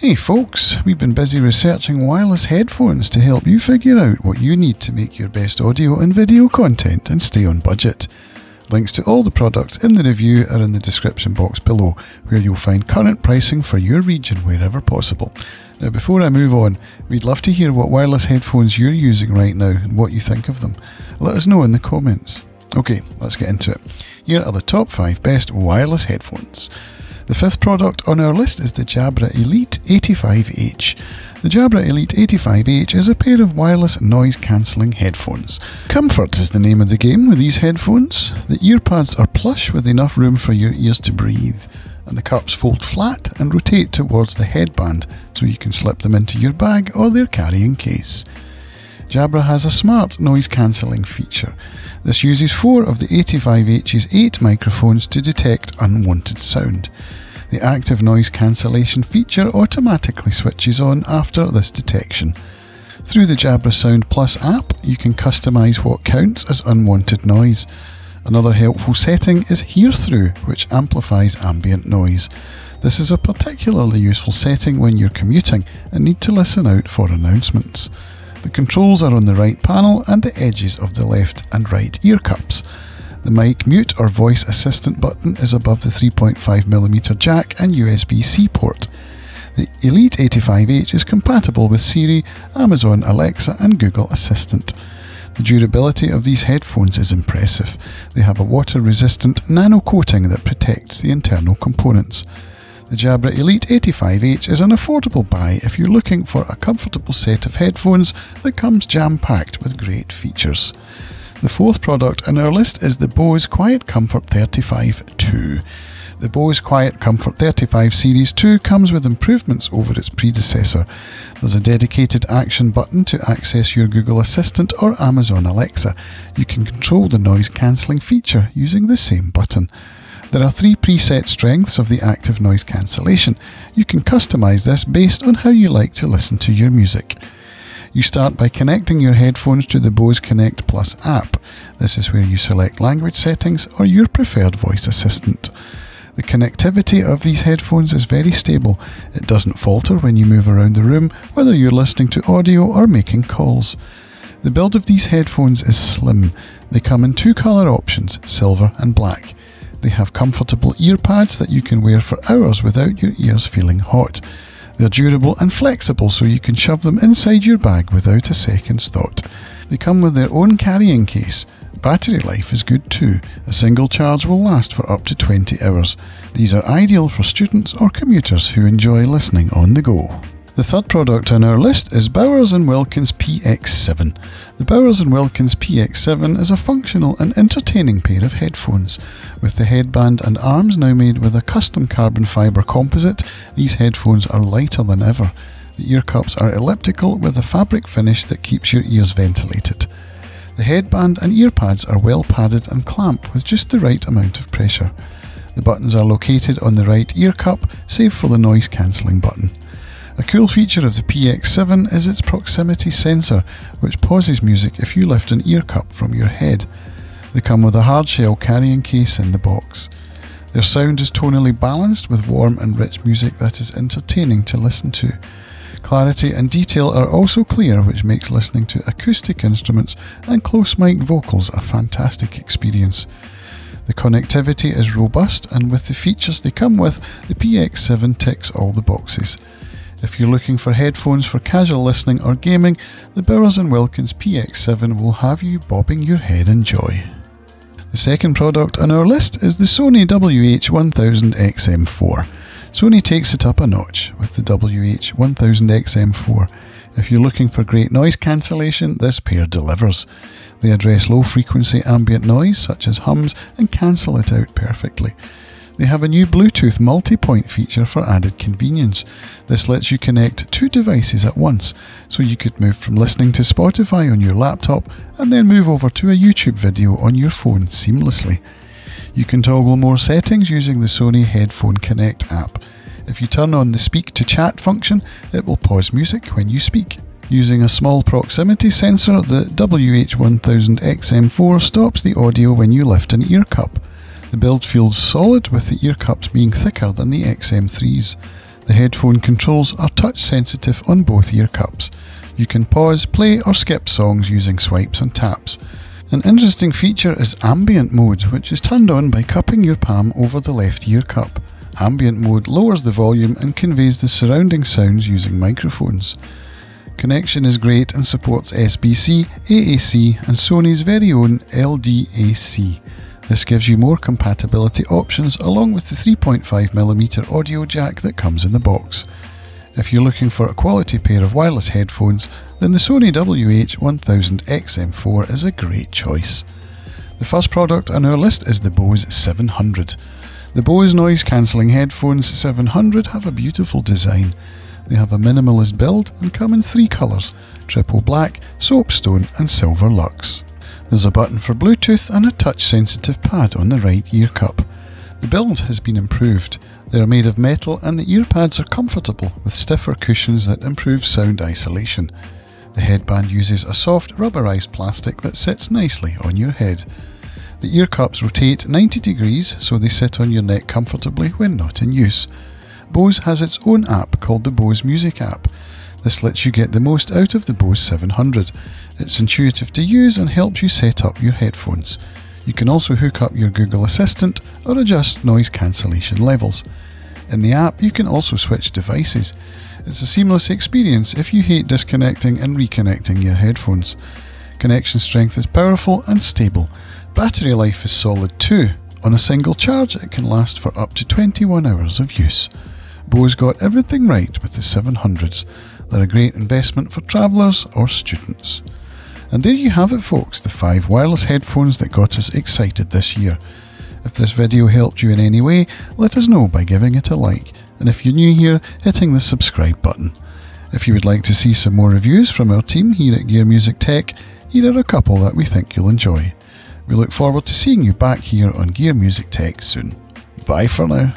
Hey folks, we've been busy researching wireless headphones to help you figure out what you need to make your best audio and video content and stay on budget. Links to all the products in the review are in the description box below, where you'll find current pricing for your region wherever possible. Now, before I move on, we'd love to hear what wireless headphones you're using right now and what you think of them. Let us know in the comments. Okay, let's get into it. Here are the top 5 best wireless headphones. The fifth product on our list is the Jabra Elite 85H. The Jabra Elite 85H is a pair of wireless noise cancelling headphones. Comfort is the name of the game with these headphones. The earpads are plush with enough room for your ears to breathe, and the cups fold flat and rotate towards the headband so you can slip them into your bag or their carrying case. Jabra has a smart noise cancelling feature. This uses four of the 85H's eight microphones to detect unwanted sound. The active noise cancellation feature automatically switches on after this detection. Through the Jabra Sound Plus app, you can customize what counts as unwanted noise. Another helpful setting is Hear Through, which amplifies ambient noise. This is a particularly useful setting when you're commuting and need to listen out for announcements. The controls are on the right panel and the edges of the left and right ear cups. The mic mute or voice assistant button is above the 3.5mm jack and USB C port. The Elite 85H is compatible with Siri, Amazon Alexa, and Google Assistant. The durability of these headphones is impressive. They have a water resistant nano coating that protects the internal components. The Jabra Elite 85H is an affordable buy if you're looking for a comfortable set of headphones that comes jam packed with great features. The fourth product on our list is the Bose Quiet Comfort 35 2. The Bose Quiet Comfort 35 Series 2 comes with improvements over its predecessor. There's a dedicated action button to access your Google Assistant or Amazon Alexa. You can control the noise cancelling feature using the same button. There are three preset strengths of the active noise cancellation. You can customize this based on how you like to listen to your music. You start by connecting your headphones to the Bose Connect Plus app. This is where you select language settings or your preferred voice assistant. The connectivity of these headphones is very stable. It doesn't falter when you move around the room, whether you're listening to audio or making calls. The build of these headphones is slim. They come in two colour options, silver and black. They have comfortable ear pads that you can wear for hours without your ears feeling hot. They're durable and flexible so you can shove them inside your bag without a second's thought. They come with their own carrying case. Battery life is good too. A single charge will last for up to 20 hours. These are ideal for students or commuters who enjoy listening on the go. The third product on our list is Bowers & Wilkins PX7. The Bowers & Wilkins PX7 is a functional and entertaining pair of headphones. With the headband and arms now made with a custom carbon fibre composite, these headphones are lighter than ever. The ear cups are elliptical with a fabric finish that keeps your ears ventilated. The headband and ear pads are well padded and clamped with just the right amount of pressure. The buttons are located on the right ear cup, save for the noise cancelling button. A cool feature of the PX7 is its proximity sensor, which pauses music if you lift an ear cup from your head. They come with a hardshell carrying case in the box. Their sound is tonally balanced with warm and rich music that is entertaining to listen to. Clarity and detail are also clear, which makes listening to acoustic instruments and close mic vocals a fantastic experience. The connectivity is robust, and with the features they come with, the PX7 ticks all the boxes. If you're looking for headphones for casual listening or gaming, the Bowers & Wilkins PX7 will have you bobbing your head in joy. The second product on our list is the Sony WH-1000XM4. Sony takes it up a notch with the WH-1000XM4. If you're looking for great noise cancellation, this pair delivers. They address low frequency ambient noise such as hums and cancel it out perfectly. They have a new Bluetooth multi-point feature for added convenience. This lets you connect two devices at once, so you could move from listening to Spotify on your laptop and then move over to a YouTube video on your phone seamlessly. You can toggle more settings using the Sony Headphone Connect app. If you turn on the speak to chat function, it will pause music when you speak. Using a small proximity sensor, the WH1000XM4 stops the audio when you lift an ear cup. The build feels solid with the ear cups being thicker than the XM3s. The headphone controls are touch sensitive on both ear cups. You can pause, play, or skip songs using swipes and taps. An interesting feature is ambient mode, which is turned on by cupping your palm over the left ear cup. Ambient mode lowers the volume and conveys the surrounding sounds using microphones. Connection is great and supports SBC, AAC, and Sony's very own LDAC. This gives you more compatibility options along with the 3.5mm audio jack that comes in the box. If you're looking for a quality pair of wireless headphones, then the Sony WH-1000XM4 is a great choice. The first product on our list is the Bose 700. The Bose noise cancelling headphones 700 have a beautiful design. They have a minimalist build and come in three colours triple black, soapstone, and silver lux. There's a button for Bluetooth and a touch sensitive pad on the right ear cup. The build has been improved. They are made of metal and the ear pads are comfortable with stiffer cushions that improve sound isolation. The headband uses a soft rubberized plastic that sits nicely on your head. The ear cups rotate 90 degrees so they sit on your neck comfortably when not in use. Bose has its own app called the Bose Music app. This lets you get the most out of the Bose 700. It's intuitive to use and helps you set up your headphones. You can also hook up your Google Assistant or adjust noise cancellation levels. In the app, you can also switch devices. It's a seamless experience if you hate disconnecting and reconnecting your headphones. Connection strength is powerful and stable. Battery life is solid too. On a single charge, it can last for up to 21 hours of use. Bose got everything right with the 700s. They're a great investment for travellers or students. And there you have it, folks, the five wireless headphones that got us excited this year. If this video helped you in any way, let us know by giving it a like, and if you're new here, hitting the subscribe button. If you would like to see some more reviews from our team here at Gear Music Tech, here are a couple that we think you'll enjoy. We look forward to seeing you back here on Gear Music Tech soon. Bye for now.